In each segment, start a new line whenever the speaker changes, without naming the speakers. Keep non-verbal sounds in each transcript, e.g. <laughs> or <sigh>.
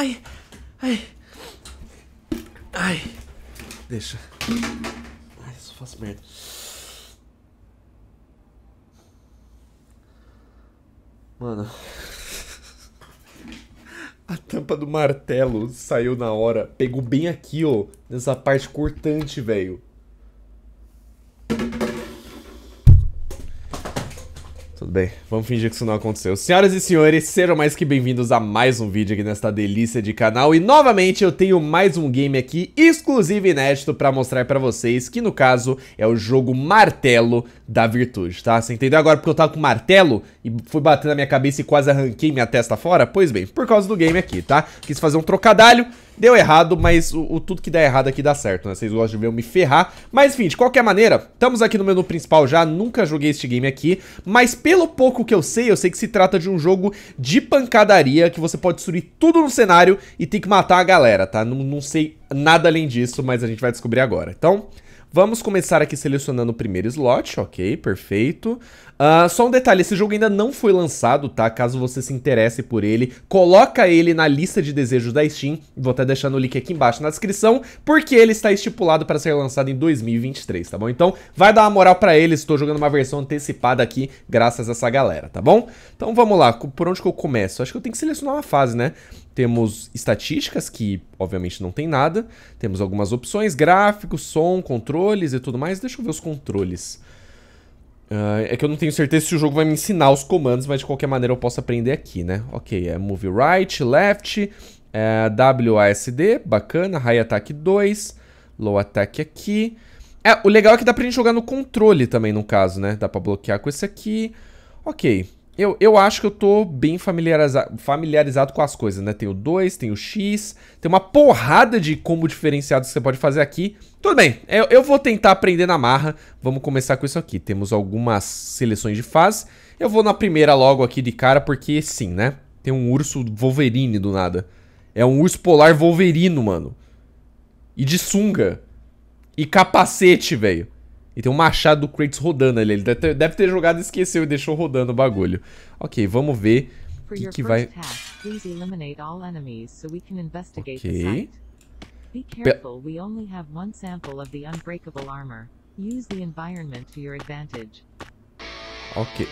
Ai, ai. Ai. Deixa. Ai, só faço merda. Mano. A tampa do martelo saiu na hora. Pegou bem aqui, ó. Nessa parte cortante, velho. Tudo bem, vamos fingir que isso não aconteceu. Senhoras e senhores, sejam mais que bem-vindos a mais um vídeo aqui nesta delícia de canal. E novamente eu tenho mais um game aqui, exclusivo e inédito, pra mostrar pra vocês, que no caso é o jogo Martelo da Virtude, tá? Você entendeu agora porque eu tava com martelo e fui bater na minha cabeça e quase arranquei minha testa fora? Pois bem, por causa do game aqui, tá? Quis fazer um trocadalho Deu errado, mas o, o, tudo que der errado aqui dá certo, né? Vocês gostam de ver eu me ferrar. Mas, enfim, de qualquer maneira, estamos aqui no menu principal já. Nunca joguei este game aqui. Mas pelo pouco que eu sei, eu sei que se trata de um jogo de pancadaria, que você pode destruir tudo no cenário e tem que matar a galera, tá? Não, não sei nada além disso, mas a gente vai descobrir agora. Então... Vamos começar aqui selecionando o primeiro slot, ok, perfeito. Uh, só um detalhe, esse jogo ainda não foi lançado, tá? Caso você se interesse por ele, coloca ele na lista de desejos da Steam. Vou até deixar o link aqui embaixo na descrição, porque ele está estipulado para ser lançado em 2023, tá bom? Então, vai dar uma moral para ele, estou jogando uma versão antecipada aqui, graças a essa galera, tá bom? Então, vamos lá, por onde que eu começo? Acho que eu tenho que selecionar uma fase, né? Temos estatísticas, que obviamente não tem nada. Temos algumas opções, gráficos, som, controles e tudo mais. Deixa eu ver os controles. Uh, é que eu não tenho certeza se o jogo vai me ensinar os comandos, mas de qualquer maneira eu posso aprender aqui, né? Ok, é move right, left, é WASD, bacana, high attack 2, low attack aqui. É, o legal é que dá pra gente jogar no controle também, no caso, né? Dá pra bloquear com esse aqui. Ok, eu, eu acho que eu tô bem familiarizado, familiarizado com as coisas, né? Tem o 2, tem o X, tem uma porrada de combo diferenciados que você pode fazer aqui. Tudo bem, eu, eu vou tentar aprender na marra. Vamos começar com isso aqui. Temos algumas seleções de fase. Eu vou na primeira logo aqui de cara, porque sim, né? Tem um urso Wolverine do nada. É um urso polar Wolverino, mano. E de sunga. E capacete, velho. E tem um machado do Kratos rodando ali. Ele deve ter, deve ter jogado e esqueceu e deixou rodando o bagulho. Ok, vamos ver o que, que vai... Ok. Be careful, we only have one sample of the unbreakable armor. Use the environment to your advantage. Ok.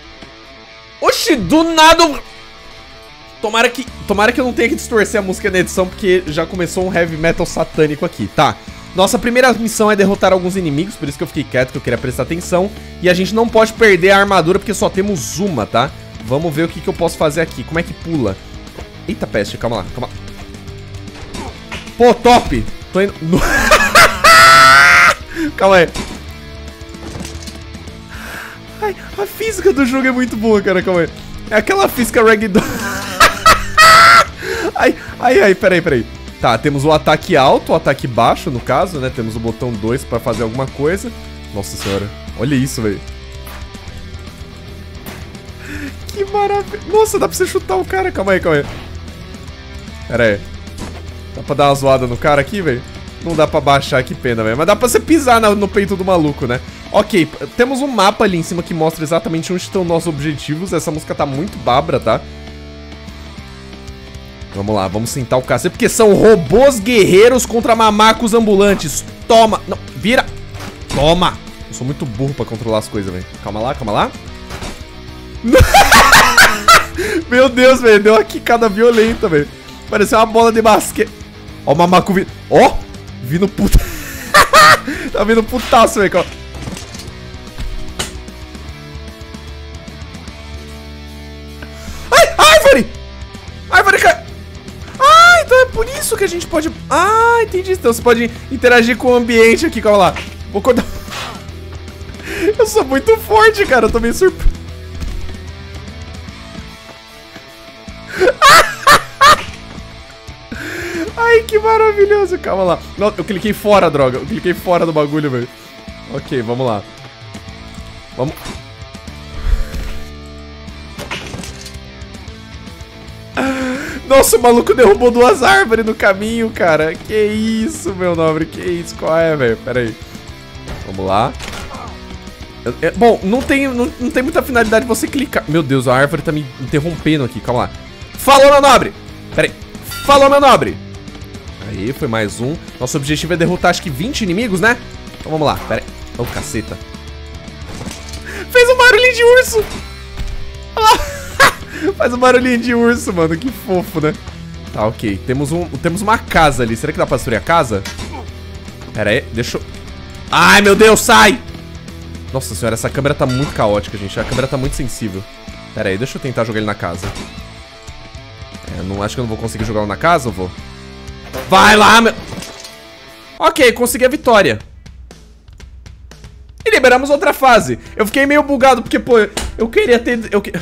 Oxi, do nada... Tomara que, tomara que eu não tenha que distorcer a música na edição, porque já começou um heavy metal satânico aqui. Tá. Nossa primeira missão é derrotar alguns inimigos, por isso que eu fiquei quieto, que eu queria prestar atenção. E a gente não pode perder a armadura, porque só temos uma, tá? Vamos ver o que, que eu posso fazer aqui. Como é que pula? Eita, peste, calma lá, calma lá. Pô, top! Tô indo... <laughs> calma aí. Ai, a física do jogo é muito boa, cara, calma aí. É aquela física ragdoll. <laughs> ai, ai, ai, peraí, peraí. Tá, temos o ataque alto, o ataque baixo, no caso, né? Temos o botão 2 pra fazer alguma coisa. Nossa senhora, olha isso, velho. <laughs> Que maravilha. Nossa, dá pra você chutar o cara. Calma aí, calma aí. Pera aí. Dá pra dar uma zoada no cara aqui, velho? Não dá pra baixar, que pena, velho. Mas dá pra você pisar no, no peito do maluco, né? Ok, temos um mapa ali em cima que mostra exatamente onde estão nossos objetivos. Essa música tá muito babra, tá? Vamos lá, vamos sentar o cacete, porque são robôs guerreiros contra mamacos ambulantes. Toma! Não, vira! Toma! Eu sou muito burro pra controlar as coisas, velho. Calma lá, calma lá. <laughs> Meu Deus, velho, deu uma quicada violenta, velho. Pareceu uma bola de basquete. Ó o mamaco vindo. Ó! Vindo puta. <laughs> tá vindo putaço, velho. A gente pode... Ah, entendi. Então você pode interagir com o ambiente aqui. Calma lá. Vou cortar... <laughs> Eu sou muito forte, cara. Eu tô meio surpreso. <laughs> Ai, que maravilhoso. Calma lá. Não, eu cliquei fora, droga. Eu cliquei fora do bagulho, velho. Ok, vamos lá. Vamos... Nossa, o maluco derrubou duas árvores no caminho, cara. Que isso, meu nobre. Que isso? Qual é, velho? Pera aí. Vamos lá. Bom, não tem, não, não, tem muita finalidade você clicar. Meu Deus, a árvore tá me interrompendo aqui. Calma lá. Falou, meu nobre. Pera aí. Falou, meu nobre! Aí, foi mais um. Nosso objetivo é derrotar acho que 20 inimigos, né? Então vamos lá, pera aí. Ô, oh, caceta. Fez um barulhinho de urso! Faz um barulhinho de urso, mano. Que fofo, né? Tá, ok. Temos, um, temos uma casa ali. Será que dá pra destruir a casa? Pera aí, deixa eu... Ai, meu Deus, sai! Nossa senhora, essa câmera tá muito caótica, gente. A câmera tá muito sensível. Pera aí, deixa eu tentar jogar ele na casa. É, não acho que eu não vou conseguir jogar ele na casa, ou vou? Vai lá, meu... Ok, consegui a vitória. E liberamos outra fase. Eu fiquei meio bugado, porque, pô, eu queria ter... Eu, que...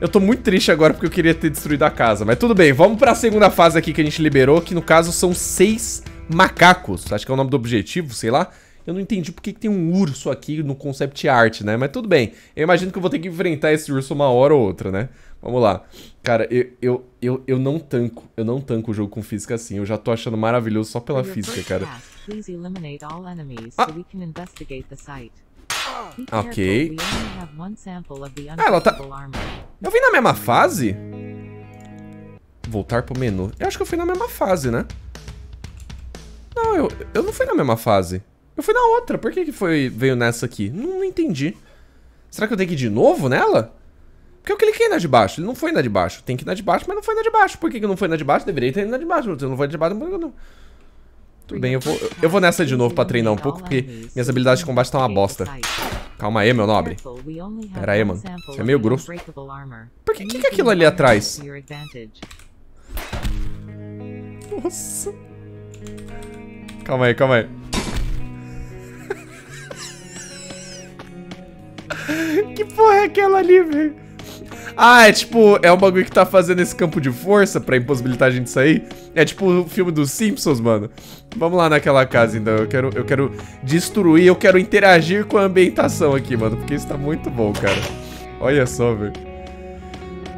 eu tô muito triste agora porque eu queria ter destruído a casa. Mas tudo bem, vamos pra segunda fase aqui que a gente liberou, que no caso são seis macacos. Acho que é o nome do objetivo, sei lá. Eu não entendi porque que tem um urso aqui no concept art, né? Mas tudo bem. Eu imagino que eu vou ter que enfrentar esse urso uma hora ou outra, né? Vamos lá. Cara, eu, eu, eu, eu não tanco. Eu não tanco o jogo com física assim. Eu já tô achando maravilhoso só pela física, cara. Ah. Ok. Ah, ela tá... Eu vim na mesma fase? Voltar pro menu. Eu acho que eu fui na mesma fase, né? Não, eu, eu não fui na mesma fase. Eu fui na outra. Por que, que foi, veio nessa aqui? Não, não entendi. Será que eu tenho que ir de novo nela? Porque eu cliquei na de baixo. Ele não foi na de baixo. Tem que ir na de baixo, mas não foi na de baixo. Por que, que não foi na de baixo? Deveria ter ido na de baixo. Se não foi na de baixo, não... Tudo bem, eu vou, eu vou nessa de novo pra treinar um pouco, porque minhas habilidades de combate estão uma bosta. Calma aí, meu nobre. Pera aí, mano. Você é meio grosso. Por que, que, é aquilo ali atrás? Nossa. Calma aí, calma aí. <laughs> que porra é aquela ali, velho? Ah, é tipo, é um bagulho que tá fazendo esse campo de força pra impossibilitar a gente sair. É tipo o filme dos Simpsons, mano. Vamos lá naquela casa, então. Eu quero, eu quero destruir, eu quero interagir com a ambientação aqui, mano. Porque isso tá muito bom, cara. Olha só, velho.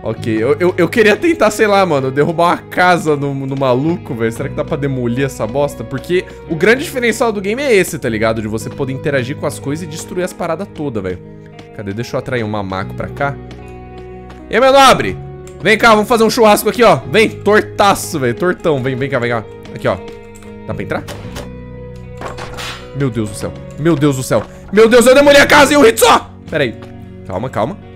Ok, eu, eu, eu, queria tentar, sei lá, mano, derrubar uma casa no, no maluco, velho. Será que dá pra demolir essa bosta? Porque o grande diferencial do game é esse, tá ligado? De você poder interagir com as coisas e destruir as paradas todas, velho. Cadê? Deixa eu atrair um mamaco pra cá. E meu nobre? Vem cá, vamos fazer um churrasco aqui, ó. Vem, tortaço, velho. Tortão. Vem, vem cá, vem cá. Aqui, ó. Dá pra entrar? Meu Deus do céu. Meu Deus do céu. Meu Deus, eu demolei a casa em um hit só. Pera aí. Calma, calma. <laughs>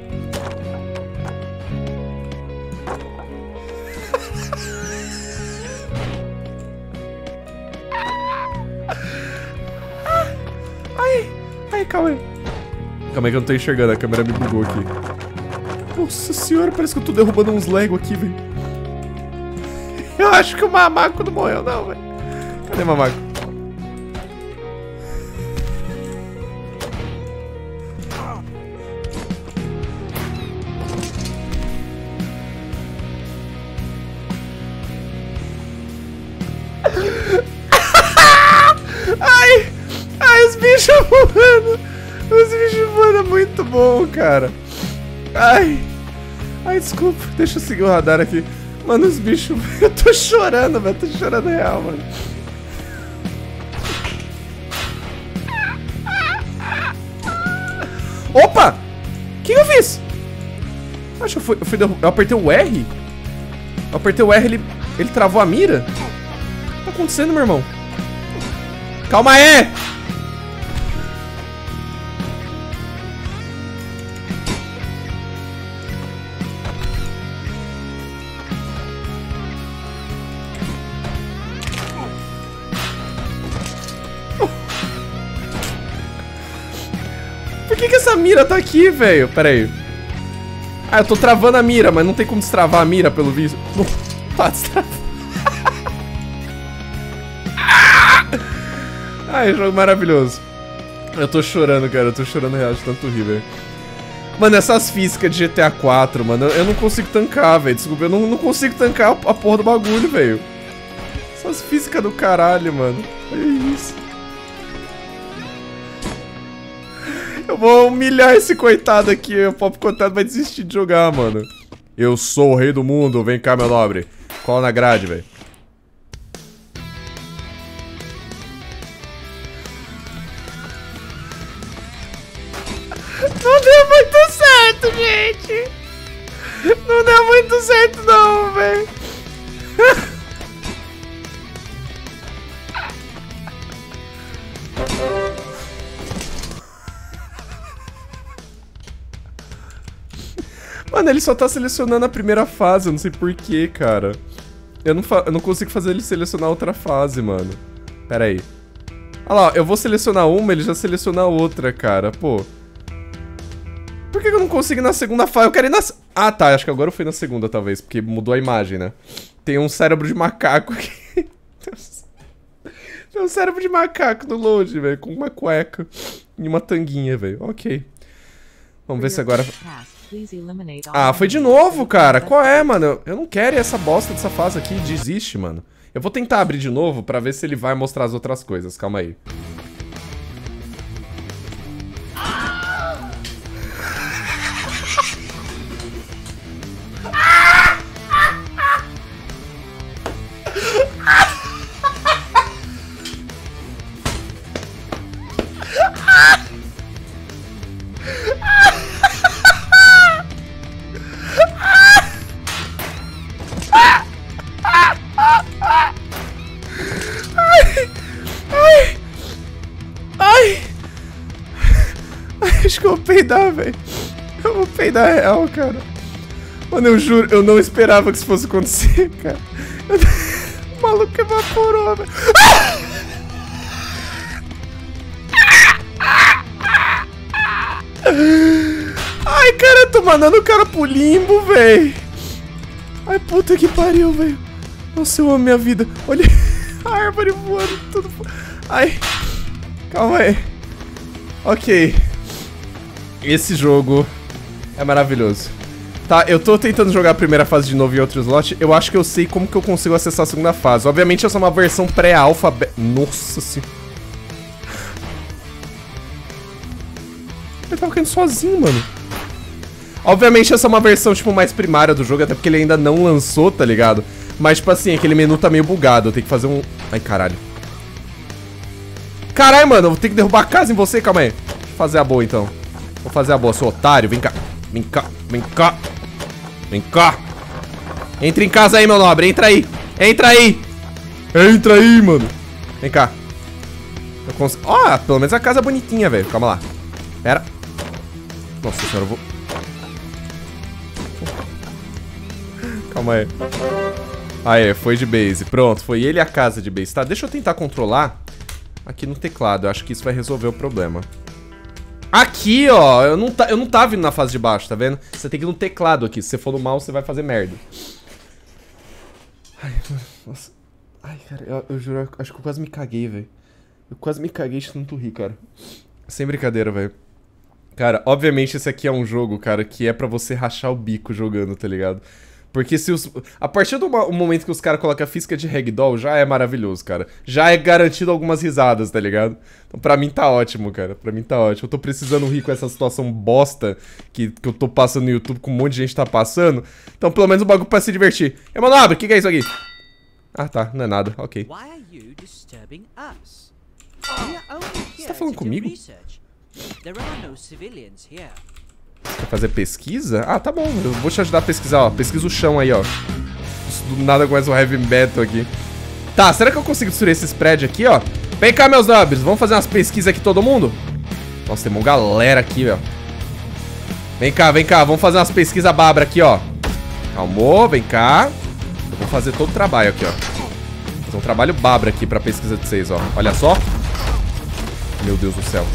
Ai, ai, calma aí. Calma aí que eu não tô enxergando, a câmera me bugou aqui. Nossa senhora, parece que eu tô derrubando uns Lego aqui, velho. Eu acho que o Mamaco não morreu, não, velho. Cadê o Mamaco? Deixa eu seguir o radar aqui. Mano, os bichos. <laughs> Eu tô chorando, velho. Tô chorando real, mano. Opa! O que eu fiz? Acho que eu fui, eu, fui, eu apertei o R. Eu apertei o R, ele, ele travou a mira. O que tá acontecendo, meu irmão? Calma aí! Mira tá aqui, velho? Pera aí. Ah, eu tô travando a mira, mas não tem como destravar a mira, pelo visto. <laughs> Tá destravando. <laughs> Ai, jogo maravilhoso. Eu tô chorando, cara. Eu tô chorando real de tanto rir, velho. Mano, essas físicas de GTA 4, mano, eu não consigo tancar, velho. Desculpa, eu não, não consigo tancar a porra do bagulho, velho. Essas físicas do caralho, mano. Olha isso. Eu vou humilhar esse coitado aqui. O pop coitado vai desistir de jogar, mano. Eu sou o rei do mundo. Vem cá, meu nobre. Cola na grade, velho. Ele só tá selecionando a primeira fase, eu não sei porquê, cara. Eu não, eu não consigo fazer ele selecionar outra fase, mano. Pera aí. Olha lá, eu vou selecionar uma, ele já seleciona outra, cara. Pô. Por que eu não consigo ir na segunda fase? Eu quero ir na... Ah, tá. Acho que agora eu fui na segunda, talvez. Porque mudou a imagem, né? Tem um cérebro de macaco aqui. <laughs> Tem um cérebro de macaco no load, velho. Com uma cueca e uma tanguinha, velho. Ok. Vamos ver se agora... Ah, foi de novo, cara. Qual é, mano? Eu não quero essa bosta dessa fase aqui. Desiste, mano. Eu vou tentar abrir de novo pra ver se ele vai mostrar as outras coisas. Calma aí. Acho que eu vou peidar, velho. Eu vou peidar real, cara. Mano, eu juro, eu não esperava que isso fosse acontecer, <laughs> cara. O maluco evaporou, velho. Ai, cara, eu tô mandando o cara pro limbo, velho. Ai, puta que pariu, velho. Nossa, eu amo minha vida. Olha a árvore voando, tudo... Ai, calma aí. Ok. Esse jogo é maravilhoso. Tá, eu tô tentando jogar a primeira fase de novo em outro slot. Eu acho que eu sei como que eu consigo acessar a segunda fase. Obviamente essa é uma versão pré-alfa... Nossa senhora. Ele tava caindo sozinho, mano. Obviamente essa é uma versão, tipo, mais primária do jogo, até porque ele ainda não lançou, tá ligado? Mas, tipo assim, aquele menu tá meio bugado. Eu tenho que fazer um... Ai, caralho. Caralho, mano, eu vou ter que derrubar a casa em você? Calma aí. Fazer a boa, então. Vou fazer a boa, seu otário. Vem cá. Vem cá. Vem cá. Vem cá. Entra em casa aí, meu nobre. Entra aí. Entra aí. Entra aí, mano. Vem cá. Eu consigo... Ó, oh, pelo menos a casa é bonitinha, velho. Calma lá. Pera. Nossa senhora, eu vou... Calma aí. Aê, foi de base. Pronto, foi ele a casa de base. Tá, deixa eu tentar controlar aqui no teclado. Eu acho que isso vai resolver o problema. Aqui, ó, eu não, tá, eu não tava indo na fase de baixo, tá vendo? Você tem que ir no teclado aqui. Se você for no mouse, você vai fazer merda. Ai, nossa. Ai, cara, eu, eu juro, acho que eu quase me caguei, velho. Eu quase me caguei de tanto rir, cara. Sem brincadeira, velho. Cara, obviamente esse aqui é um jogo, cara, que é pra você rachar o bico jogando, tá ligado? Porque se os... A partir do momento que os caras colocam a física de ragdoll, já é maravilhoso, cara. Já é garantido algumas risadas, tá ligado? Então pra mim tá ótimo, cara. Pra mim tá ótimo. Eu tô precisando rir com essa situação bosta que, que eu tô passando no YouTube, com um monte de gente tá passando. Então pelo menos o um bagulho pra se divertir. Emanuel, o que, que é isso aqui? Ah, tá. Não é nada. Ok. Você tá falando comigo? There are no civilians here. Quer fazer pesquisa? Ah, tá bom. Eu vou te ajudar a pesquisar, ó. Pesquisa o chão aí, ó. Do nada começa o heavy metal aqui. Tá, será que eu consigo destruir esses prédios aqui, ó? Vem cá, meus nobres. Vamos fazer umas pesquisas aqui, todo mundo? Nossa, tem uma galera aqui, ó. Vem cá, vem cá. Vamos fazer umas pesquisas babra aqui, ó. Calmou, vem cá. Eu vou fazer todo o trabalho aqui, ó. Vou fazer um trabalho babra aqui pra pesquisa de vocês, ó. Olha só. Meu Deus do céu.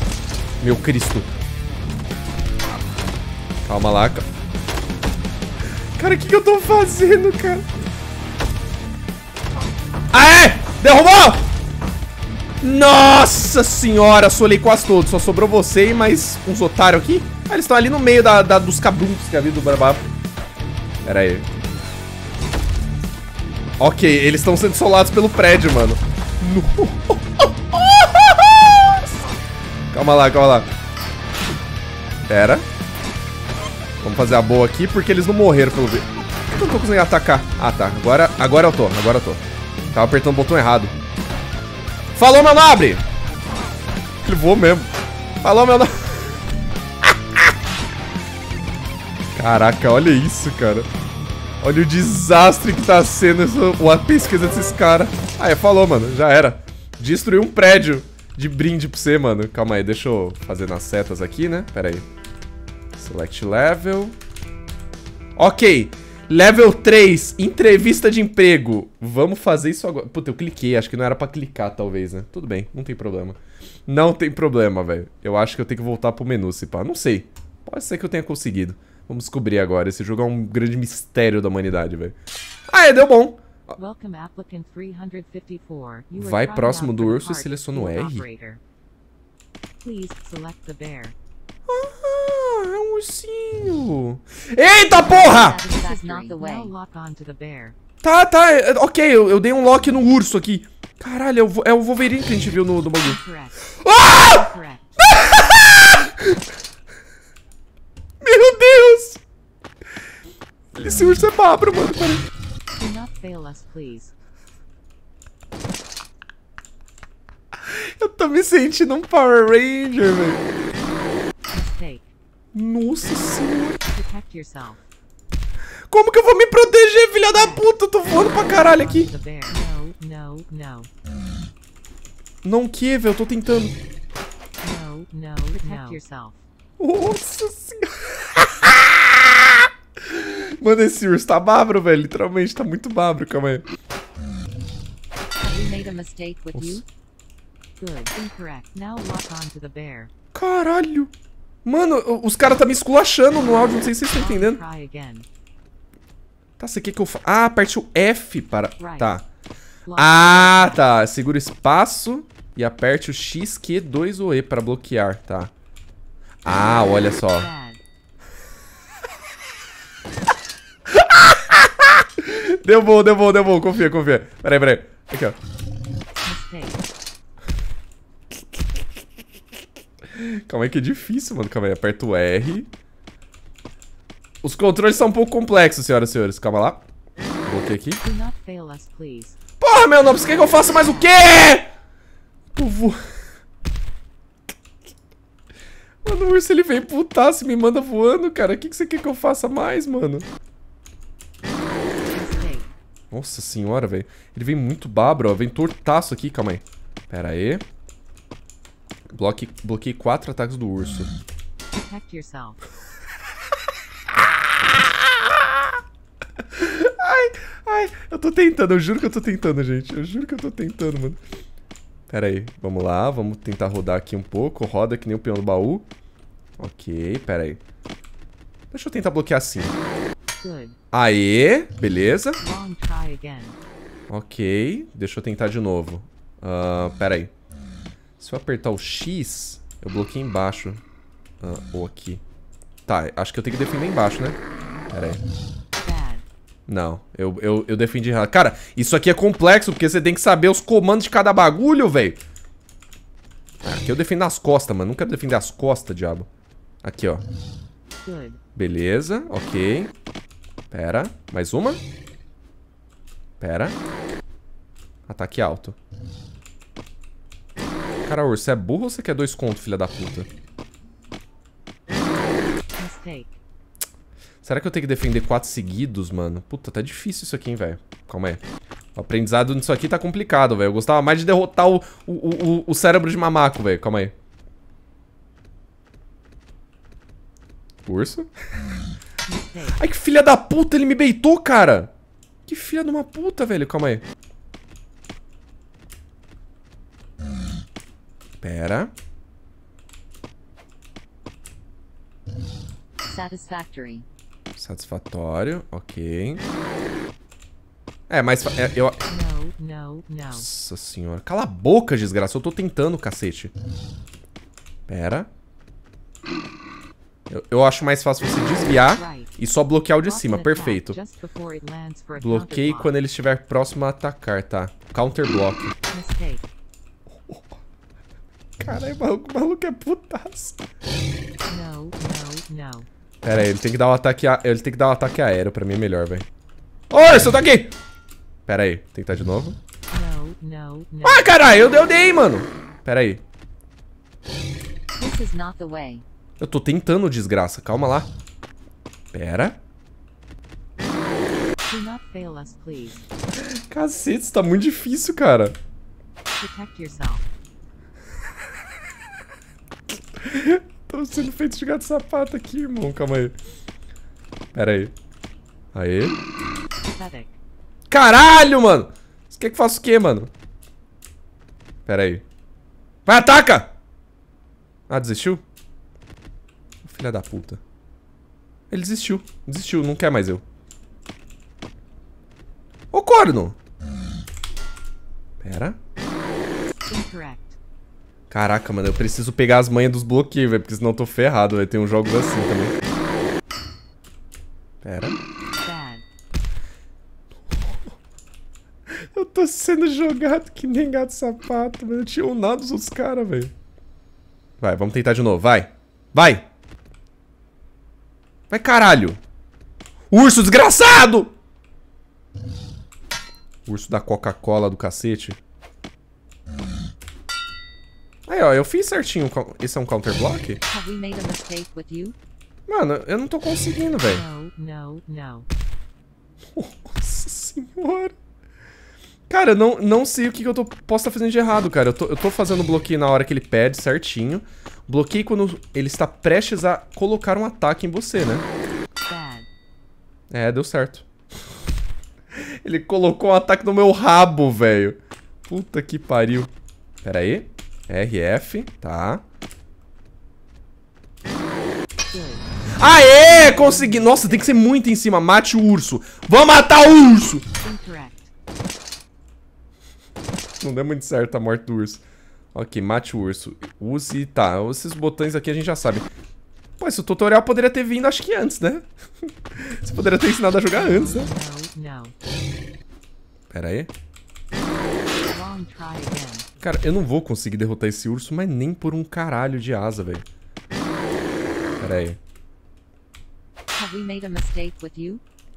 Meu Cristo. Calma lá, cara. Cara, o que, que eu tô fazendo, cara? Aê! Derrubou! Nossa senhora, solei quase todos. Só sobrou você e mais uns otários aqui. Ah, eles estão ali no meio da, da dos cabruntos que havia do Barbapo. Pera aí. Ok, eles estão sendo solados pelo prédio, mano. <laughs> Calma lá, calma lá. Pera. Vamos fazer a boa aqui, porque eles não morreram pelo eu não tô conseguindo atacar? Ah, tá. Agora, agora eu tô, agora eu tô. Tava apertando o botão errado. Falou, meu nobre! Ele voou mesmo. Falou, meu nobre. <laughs> Caraca, olha isso, cara. Olha o desastre que tá sendo essa, a pesquisa desses caras. Ah, é, falou, mano. Já era. Destruiu um prédio de brinde pra você, mano. Calma aí, deixa eu fazer nas setas aqui, né? Pera aí. Select level. Ok. Level 3, entrevista de emprego. Vamos fazer isso agora. Puta, eu cliquei. Acho que não era pra clicar, talvez, né? Tudo bem, não tem problema. Não tem problema, velho. Eu acho que eu tenho que voltar pro menu, se pá. Não sei. Pode ser que eu tenha conseguido. Vamos descobrir agora. Esse jogo é um grande mistério da humanidade, velho. Ah, é, deu bom. Vai próximo do urso e seleciona o R. Ah, é um ursinho. Eita porra! Tá, tá, ok, eu, eu, dei um lock no urso aqui. Caralho, é o, é o Wolverine que a gente viu no, no bagulho. Ah! Meu Deus! Esse urso é babro, mano, peraí. Eu tô me sentindo um Power Ranger, velho. Nossa senhora. Como que eu vou me proteger, filha da puta? Eu tô voando pra caralho aqui. Não que, velho? Eu tô tentando. Nossa senhora. Mano, esse urso tá babro, velho. Literalmente, tá muito babro. Calma aí. Caralho. Mano, os caras tá me esculachando no áudio. Não sei se vocês estão entendendo. Tá, você quer que eu faça? Ah, aperte o F para... Tá. Ah, tá. Segura o espaço e aperte o X, Q, 2 ou E para bloquear. Tá. Ah, olha só. <laughs> deu bom, deu bom, deu bom. Confia, confia. Peraí, peraí. Aqui, ó. Calma aí que é difícil, mano. Calma aí. Aperta o R. Os controles são um pouco complexos, senhoras e senhores. Calma lá. Coloquei aqui. Porra, meu nome, você quer que eu faça mais o quê? Eu vou... Mano, o urso ele vem putaço e me manda voando, cara. O que, que você quer que eu faça mais, mano? Nossa senhora, velho. Ele vem muito babro, ó. Vem tortaço aqui, calma aí. Pera aí. Bloque... Bloqueei quatro ataques do urso. Protect yourself. <laughs> Ai, ai, eu tô tentando, eu juro que eu tô tentando, gente. Eu juro que eu tô tentando, mano. Pera aí, vamos lá, vamos tentar rodar aqui um pouco. Roda que nem o peão do baú. Ok, pera aí. Deixa eu tentar bloquear assim. Aê, beleza. Ok, deixa eu tentar de novo. Uh, pera aí. Se eu apertar o X, eu bloqueio embaixo. Uh, ou aqui. Tá, acho que eu tenho que defender embaixo, né? Pera aí. Não, eu, eu, eu defendi errado. Cara, isso aqui é complexo, porque você tem que saber os comandos de cada bagulho, velho. Aqui eu defendo as costas, mano. Não quero defender as costas, diabo. Aqui, ó. Beleza, ok. Pera, mais uma. Pera. Ataque alto. Cara, urso, você é burro ou você quer dois contos, filha da puta? Será que eu tenho que defender quatro seguidos, mano? Puta, tá difícil isso aqui, hein, velho. Calma aí. O aprendizado nisso aqui tá complicado, velho. Eu gostava mais de derrotar o, o, o, o cérebro de mamaco, velho. Calma aí. Urso? Ai, que filha da puta, ele me beitou, cara. Que filha de uma puta, velho. Calma aí. Pera. Satisfactory. Satisfatório, ok. É, mas é, eu... Nossa senhora. Cala a boca, desgraça. Eu tô tentando, cacete. Pera. Eu, eu acho mais fácil você desviar e só bloquear o de cima. Perfeito. Bloqueie quando ele estiver próximo a atacar, tá? Counter block. Caralho, o maluco, o maluco é putaço. Não, não, não. Pera aí, ele tem que dar um ataque, a... ele tem que dar um ataque aéreo pra mim é melhor, velho. Oi, você tá aqui! Pera aí, tem que estar de novo. Não, não, Ah, caralho, eu, eu dei, mano. Pera aí. Eu tô tentando, desgraça. Calma lá. Pera.
Do not fail us, please.
Cacete, isso tá muito difícil, cara.
Protect yourself.
Tô sendo feito de gato sapato aqui, irmão. Calma aí. Pera aí. Aê. Caralho, mano! Você quer que faça o quê, mano? Pera aí. Vai, ataca! Ah, desistiu? Filha da puta. Ele desistiu. Desistiu, não quer mais eu. Ô, corno! Pera.
Incorrect.
Caraca, mano, eu preciso pegar as manhas dos bloqueios, velho, porque senão eu tô ferrado, vai ter uns jogos assim também. Pera. Eu tô sendo jogado que nem gato sapato, mano. Eu tinha um nada dos outros caras, velho. Vai, vamos tentar de novo, vai. Vai! Vai, caralho! Urso desgraçado! Urso da Coca-Cola do cacete. Aí, ó, eu fiz certinho. Esse é um counter block? Mano, eu não tô conseguindo, velho.
No, no, no. <laughs>
Nossa senhora. Cara, eu não, não sei o que, que eu tô, posso estar fazendo de errado, cara. Eu tô, eu tô fazendo o bloqueio na hora que ele pede certinho. Bloqueio quando ele está prestes a colocar um ataque em você, né? É, deu certo. <laughs> ele colocou um ataque no meu rabo, velho. Puta que pariu. Pera aí. RF, tá. Aê! Consegui! Nossa, tem que ser muito em cima. Mate o urso. Vamos matar o urso! Não deu muito certo a morte do urso. Ok, mate o urso. Use... Tá, esses botões aqui a gente já sabe. Pô, esse tutorial poderia ter vindo, acho que antes, né? <laughs> Você poderia ter ensinado a jogar antes, né? Pera aí.
Wrong try again.
Cara, eu não vou conseguir derrotar esse urso, mas nem por um caralho de asa, velho. Pera aí.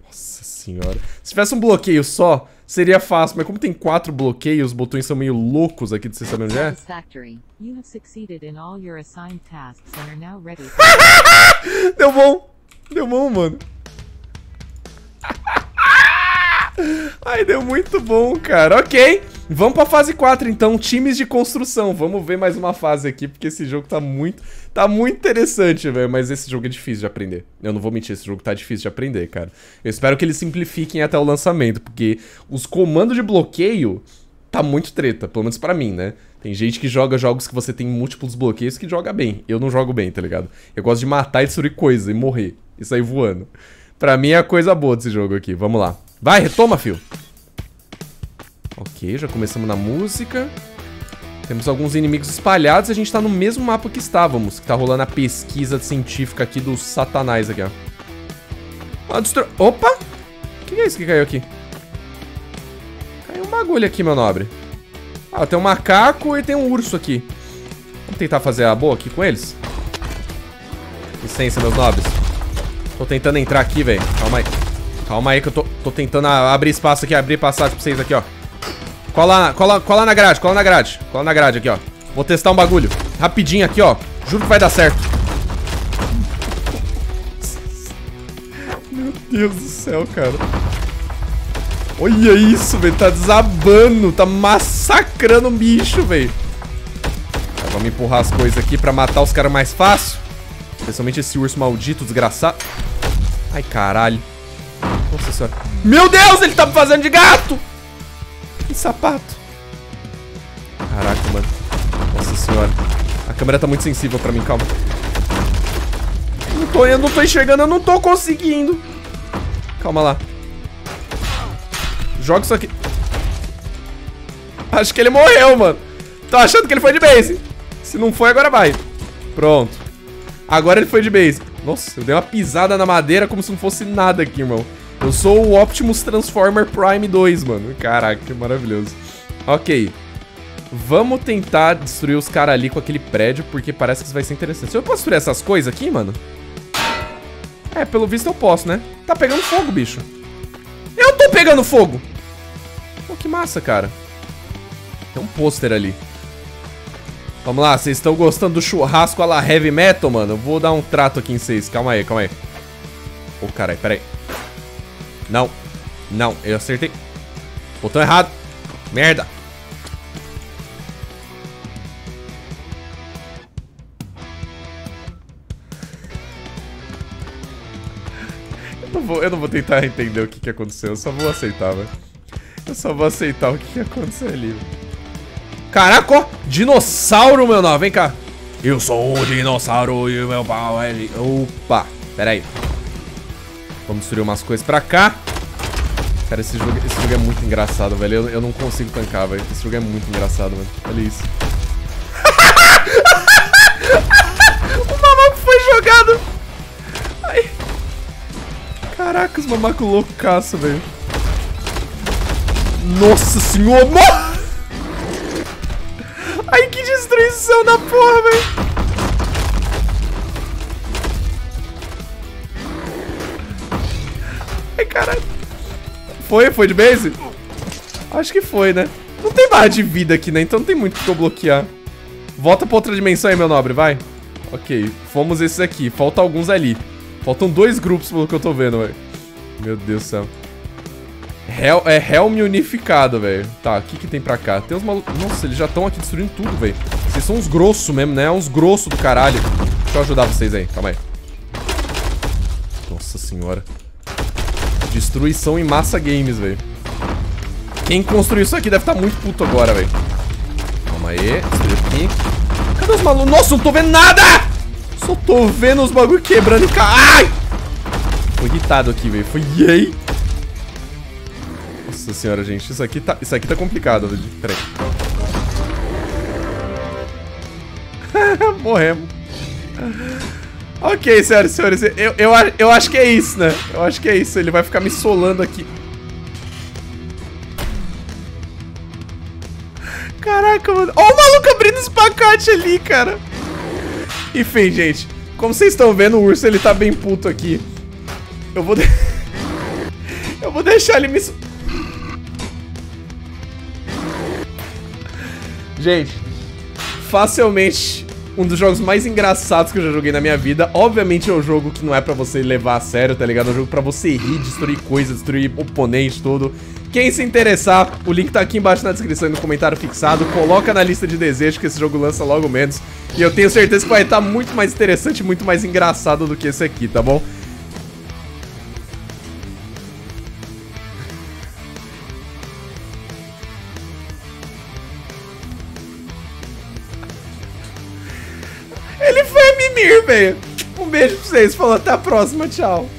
Nossa senhora. Se tivesse um bloqueio só, seria fácil. Mas como tem quatro bloqueios, os botões são meio loucos aqui de você saber onde é. <laughs> Deu bom. Deu bom, mano. Ai, deu muito bom, cara. Ok. Vamos pra fase 4, então. Times de construção. Vamos ver mais uma fase aqui, porque esse jogo tá muito... Tá muito interessante, velho. Mas esse jogo é difícil de aprender. Eu não vou mentir, esse jogo tá difícil de aprender, cara. Eu espero que eles simplifiquem até o lançamento, porque os comandos de bloqueio tá muito treta, pelo menos pra mim, né? Tem gente que joga jogos que você tem múltiplos bloqueios que joga bem. Eu não jogo bem, tá ligado? Eu gosto de matar e destruir coisa e morrer. E sair voando. Pra mim é a coisa boa desse jogo aqui. Vamos lá. Vai, retoma, fio. Ok, já começamos na música. Temos alguns inimigos espalhados e a gente tá no mesmo mapa que estávamos. Que tá rolando a pesquisa científica aqui do satanás aqui, ó. Ah, destro... Opa! O que é isso que caiu aqui? Caiu um bagulho aqui, meu nobre. Ah, tem um macaco e tem um urso aqui. Vamos tentar fazer a boa aqui com eles? Licença, meus nobres. Tô tentando entrar aqui, velho. Calma aí. Calma aí que eu tô, tô tentando abrir espaço aqui, abrir passagem pra vocês aqui, ó. Cola, cola, cola na grade, cola na grade. Cola na grade aqui, ó. Vou testar um bagulho. Rapidinho aqui, ó. Juro que vai dar certo. Meu Deus do céu, cara. Olha isso, velho. Tá desabando. Tá massacrando o bicho, velho. Vamos empurrar as coisas aqui pra matar os caras mais fácil. Especialmente esse urso maldito, desgraçado. Ai, caralho. Nossa senhora. Meu Deus, ele tá me fazendo de gato! Que sapato. Caraca, mano. Nossa senhora. A câmera tá muito sensível pra mim, calma. Não tô, eu não tô enxergando, eu não tô conseguindo. Calma lá. Joga isso aqui. Acho que ele morreu, mano. Tô achando que ele foi de base. Se não foi, agora vai. Pronto. Agora ele foi de base. Nossa, eu dei uma pisada na madeira como se não fosse nada aqui, irmão. Eu sou o Optimus Transformer Prime 2, mano. Caraca, que maravilhoso. Ok. Vamos tentar destruir os caras ali com aquele prédio, porque parece que isso vai ser interessante. Eu posso destruir essas coisas aqui, mano? É, pelo visto eu posso, né? Tá pegando fogo, bicho. Eu tô pegando fogo! Pô, que massa, cara. Tem um pôster ali. Vamos lá, vocês estão gostando do churrasco a la heavy metal, mano? Eu vou dar um trato aqui em vocês. Calma aí, calma aí. Ô, oh, caralho, peraí. Não. Não, eu acertei. Botão errado. Merda. Eu não vou, eu não vou tentar entender o que, que aconteceu. Eu só vou aceitar, velho. Eu só vou aceitar o que, que aconteceu ali, velho. Caraca, ó. Dinossauro, meu nome. Vem cá. Eu sou o dinossauro e o meu pau é... Opa. Pera aí. Vamos destruir umas coisas pra cá. Cara, esse jogo, esse jogo é muito engraçado, velho. Eu, eu não consigo tancar, velho. Esse jogo é muito engraçado, velho. Olha isso. <laughs> o mamaco foi jogado. Ai. Caraca, os mamacos loucos caça, velho. Nossa senhora, destruição da porra, velho. Ai, caralho. Foi? Foi de base? Acho que foi, né? Não tem barra de vida aqui, né? Então não tem muito que eu bloquear. Volta pra outra dimensão aí, meu nobre, vai. Ok, fomos esses aqui. Faltam alguns ali. Faltam dois grupos pelo que eu tô vendo, velho. Meu Deus do céu. Hel é Helm unificado, velho. Tá, o que que tem pra cá? Tem uns malucos... Nossa, eles já estão aqui destruindo tudo, velho. Vocês são uns grossos mesmo, né? Uns grossos do caralho. Deixa eu ajudar vocês aí, calma aí. Nossa senhora. Destruição em massa games, velho. Quem construiu isso aqui deve estar muito puto agora, velho. Calma aí. Cadê os malucos? Nossa, não tô vendo nada! Só tô vendo os bagulho quebrando e ca... Ai! Tô irritado aqui, velho. Foi yay! Nossa senhora, gente. Isso aqui tá, isso aqui tá complicado, velho. Pera <laughs> Morremos. Ok, senhoras e senhores. Eu, eu, eu acho que é isso, né? Eu acho que é isso. Ele vai ficar me solando aqui. Caraca, mano. Ó o maluco abrindo os ali, cara. Enfim, gente. Como vocês estão vendo, o urso, ele tá bem puto aqui. Eu vou... De... <laughs> eu vou deixar ele me... Gente, facilmente um dos jogos mais engraçados que eu já joguei na minha vida. Obviamente é um jogo que não é pra você levar a sério, tá ligado? É um jogo pra você rir, destruir coisas, destruir oponente, tudo. Quem se interessar, o link tá aqui embaixo na descrição e no comentário fixado. Coloca na lista de desejos que esse jogo lança logo menos. E eu tenho certeza que vai estar muito mais interessante, muito mais engraçado do que esse aqui, tá bom? Ele foi a mimir, velho. Um beijo pra vocês. Falou, até a próxima. Tchau.